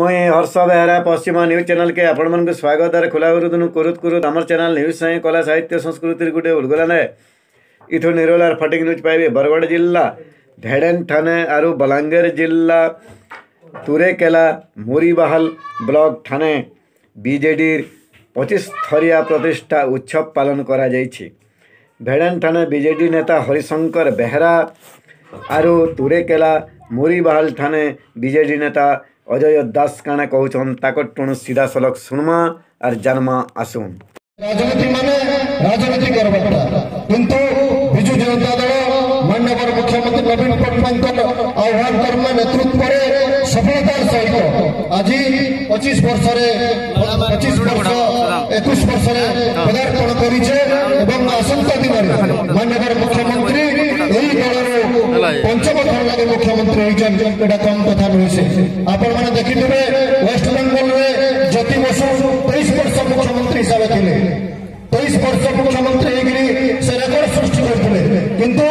ମୁଇଁ ହର୍ଷ ବେହେରା ପଶ୍ଚିମ ନ୍ୟୁଜ୍ ଚ୍ୟାନେଲ୍କେ ଆପଣମାନଙ୍କୁ ସ୍ୱାଗତ ଆର୍ ଖୋଲା କରୁଥିନୁ କରୁତ କରୁତ ଆମର ଚ୍ୟାନେଲ୍ ନ୍ୟୁଜ୍ ସାଙ୍ଗେ କଲା ସାହିତ୍ୟ ସଂସ୍କୃତିର ଗୋଟେ ଉଲ୍ଗଲାନେ ଇଠୁ ନିରୋଲାର ଫଟିକ୍ ନ୍ୟୁଜ୍ ପାଇବେ ବରଗଡ଼ ଜିଲ୍ଲା ଢେଡ଼େନ୍ ଠାନେ ଆରୁ ବଲାଙ୍ଗୀର ଜିଲ୍ଲା ତୁରେକେଲା ମୁରିବାହାଲ ବ୍ଲକ୍ ଠାନେ ବିଜେଡ଼ିର ପଚିଶ ଥରିଆ ପ୍ରତିଷ୍ଠା ଉତ୍ସବ ପାଳନ କରାଯାଇଛି ଭେଡ଼େନ୍ ଠାନେ ବିଜେଡ଼ି ନେତା ହରିଶଙ୍କର ବେହେରା ଆରୁ ତୁରେକେଲା ମୁରିବାହାଲ ଠାନେ ବିଜେଡ଼ି ନେତା অজয় দাস কানে কহুছন তাকর টুণু সলক শুনমা আর জানমা আসুন রাজনীতি মানে রাজনীতি করবাটা কিন্তু বিজু জনতা দল মাননীয় মুখ্যমন্ত্রী নবীন পট্টনাক আহ্বান কর্ম নেতৃত্বরে সফলতার সহিত আজি পঁচিশ বর্ষরে পঁচিশ বর্ষ একুশ বর্ষরে পদার্পণ করেছে এবং আসন্তা দিনে মাননীয় মুখ্যমন্ত্রী এই দলর পঞ্চম মাননীয় মুখ্যমন্ত্রী হয়েছেন এটা কম কথা নুহে আপন মানে দেখিথিবে ওয়েস্ট বেঙ্গলরে জ্যোতি বসু তেইশ বর্ষ মুখ্যমন্ত্রী হিসাবে লে তেইশ বর্ষ মুখ্যমন্ত্রী হয়েকি সে রেকর্ড সৃষ্টি করে কিন্তু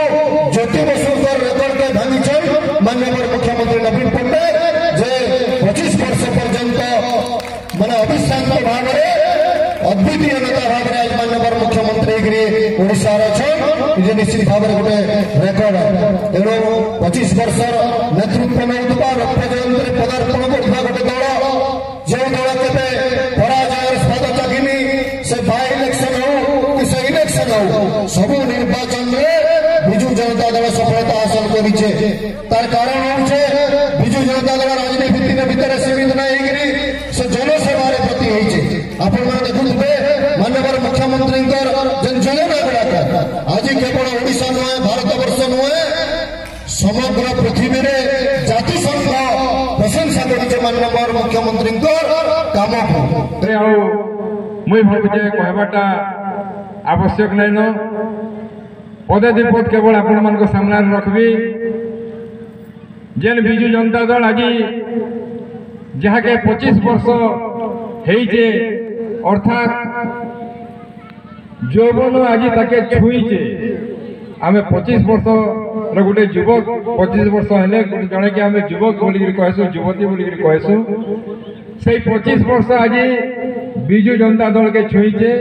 জ্যোতি বসুঙ্কর রেকর্ডকে ভাঙিছেন মাননীয় মুখ্যমন্ত্রী নবীন পট্টনাক যে পঁচিশ বর্ষ পর্যন্ত মানে অবিশ্রান্ত ভাবে অদ্বিতীয় ମନ୍ତ୍ରୀ ଓଡ଼ିଶାର ଅଛନ୍ ନିଜେ ନିଶ୍ଚିତ ଭାବରେ ଗୋଟେ ରେକର୍ଡ ତେଣୁ ପଚିଶ ବର୍ଷର ନେତୃତ୍ୱ ନେଉଥିବା ରୌପ୍ୟ ଜୟନ୍ତୀରେ ପଦାର୍ପଣ କରୁଥିବା ଗୋଟେ ଦଳ ଯେଉଁ ଦଳ କେବେ ପରାଜୟର ସ୍ୱାଦ ଚାଖିନି ସେ ବାଇ ଇଲେକ୍ସନ ହଉ କି ସେ ଇଲେକ୍ସନ ହଉ ସବୁ ନିର୍ବାଚନରେ ବିଜୁ ଜନତା ଦଳ ସଫଳତା ହାସଲ କରିଛେ ତାର କାରଣ ହଉଛେ ବିଜୁ ଜନତା ଦଳ ରାଜନୀତି ଭିତରେ ସୀମିତ ନାହିଁ ହେଇକିରି ସେ ଜନସେବାରେ ପ୍ରତି ହେଇଛେ ଆପଣମାନେ ଦେଖୁଥିବେ ଆଜି କେବଳ ଓଡ଼ିଶା ନୁହେଁ ଭାରତବର୍ଷ ନୁହେଁ ସମଗ୍ର ପୃଥିବୀରେ ଜାତିସଂଘ ପ୍ରଶଂସା କରୁଛେ ମାନ୍ୟବର ମୁଖ୍ୟମନ୍ତ୍ରୀଙ୍କ କାମକୁ ଆଉ ମୁଇଁ ଭାବୁଛେ କହିବାଟା ଆବଶ୍ୟକ ନାଇଁନ ପଦେ ଦୁଇ ପଦ କେବଳ ଆପଣମାନଙ୍କ ସାମ୍ନାରେ ରଖିବି ଯେନ୍ ବିଜୁ ଜନତା ଦଳ ଆଜି ଯାହାକେ ପଚିଶ ବର୍ଷ ହେଇଛେ অর্থাৎ যৌবন আজি তাকে ছুঁইছে ଆମେ ପଚିଶ ବର୍ଷର ଗୋଟେ ଯୁବକ ପଚିଶ ବର୍ଷ ହେଲେ ଜଣେକି ଆମେ ଯୁବକ ବୋଲିକିରି କହେସୁଁ ଯୁବତୀ ବୋଲିକିରି କହେସୁଁ ସେଇ ପଚିଶ ବର୍ଷ ଆଜି ବିଜୁ ଜନତା ଦଳକେ ଛୁଇଁଛେ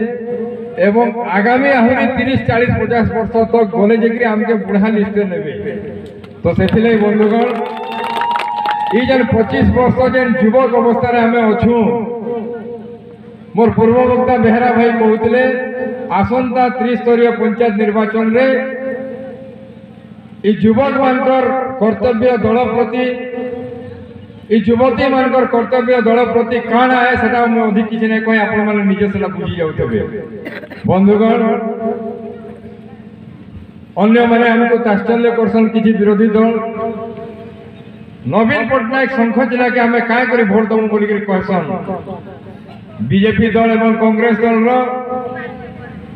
ଏବଂ ଆଗାମୀ ଆହୁରି ତିରିଶ ଚାଳିଶ ପଚାଶ ବର୍ଷ ତ ଗଲେ ଯାଇକିରି ଆମକେ ବୁଢ଼ା ଲିଷ୍ଟରେ ନେବେ ତ ସେଥିଲାଗି ବନ୍ଧୁଗଣ ଇ ଯେନ୍ ପଚିଶ ବର୍ଷ ଯେନ୍ ଯୁବକ ଅବସ୍ଥାରେ ଆମେ ଅଛୁ ମୋର ପୂର୍ବ ବକ୍ତା ବେହେରା ଭାଇ କହୁଥିଲେ ଆସନ୍ତା ତ୍ରିସ୍ତରୀୟ ପଞ୍ଚାୟତ ନିର୍ବାଚନରେ এই যুবক মানকর কর্তব্য দল প্রতি এই যুবতী মানকর কর্তব্য দল প্রতি কাণ আয় সেটা মু অধিক কিছু নাই কই আপন মানে নিজে সেটা বুঝি যাবে বন্ধুগণ অন্য মানে আমি তাশ্চল্য করছেন কিছু বিরোধী দল নবীন পট্টনাক শঙ্খ জেলাকে আমি কাঁ করে ভোট দেবু বলি কহসন বিজেপি দল এবং কংগ্রেস দল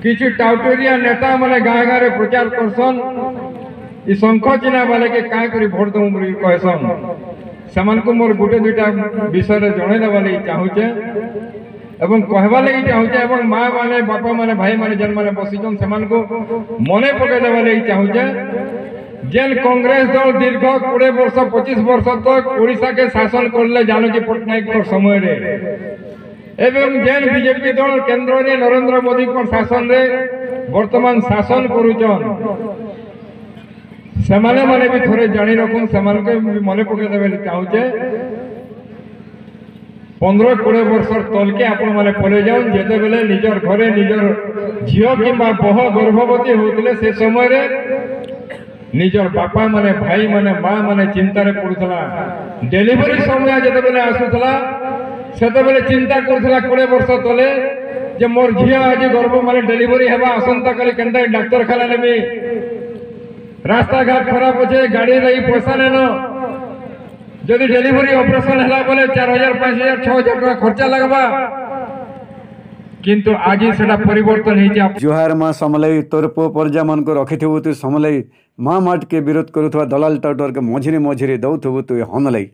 কিছু টাউটেরিয়া নেতা মানে গাঁ গাঁরে প্রচার করছেন ଇ ଶଙ୍ଖ ଚିହ୍ନା ବାଲାକେ କାଁ କରି ଭୋଟ ଦେବୁ ବୋଲି କହେସନ୍ ସେମାନଙ୍କୁ ମୋର ଗୋଟେ ଦୁଇଟା ବିଷୟରେ ଜଣେଇ ଦେବା ଲାଗି ଚାହୁଁଛେ ଏବଂ କହିବା ଲାଗି ଚାହୁଁଛେ ଏବଂ ମା ମାନେ ବାପା ମାନେ ଭାଇ ମାନେ ଯେନ୍ମାନେ ବସିଛନ୍ ସେମାନଙ୍କୁ ମନେ ପକାଇ ଦେବା ଲାଗି ଚାହୁଁଛେ जेन कांग्रेस दल दीर्घ कोड़े वर्ष पचिश वर्ष तक ओडा के शासन करले जानकी पट्टनायक समय रे एवं जेन बीजेपी दल केंद्र रे नरेंद्र मोदी शासन रे वर्तमान शासन करुचन ସେମାନେ ମାନେ ବି ଥରେ ଜାଣି ରଖୁନ୍ ସେମାନଙ୍କୁ ବି ମନେ ପକେଇଦେବେ ବୋଲି ଚାହୁଁଛେ ପନ୍ଦର କୋଡ଼ିଏ ବର୍ଷର ତଲକେ ଆପଣମାନେ ପଳେଇ ଯାଉନ୍ ଯେତେବେଳେ ନିଜର ଘରେ ନିଜର ଝିଅ କିମ୍ବା ବହ ଗର୍ଭବତୀ ହେଉଥିଲେ ସେ ସମୟରେ ନିଜର ବାପା ମାନେ ଭାଇ ମାନେ ମା ମାନେ ଚିନ୍ତାରେ ପଡ଼ୁଥିଲା ଡେଲିଭରି ସମୟ ଯେତେବେଳେ ଆସୁଥିଲା ସେତେବେଳେ ଚିନ୍ତା କରୁଥିଲା କୋଡ଼ିଏ ବର୍ଷ ତଳେ যে মোর ঝিও আজ গর্ভ মানে ডেলিভারি হবা আসন্তাকালি কেনটা ডাক্তারখানা নেবি রাস্তাঘাট খারাপ আছে গাড়ি লাগি পয়সা নেন যদি ডেলিভারি অপরেশন হল বলে চার হাজার পাঁচ হাজার ছ হাজার টাকা খরচা লাগবা কিন্তু আজি সেটা পরিবর্তন হয়েছে জুহার মা সমলাই তোর পুয় পর্যা মানুষ রখিথিবু তুই সমলাই মা মাটকে বিরোধ করুথা দলাল টাউটরকে মঝিরে মঝিরে দৌথবু তুই হনলাই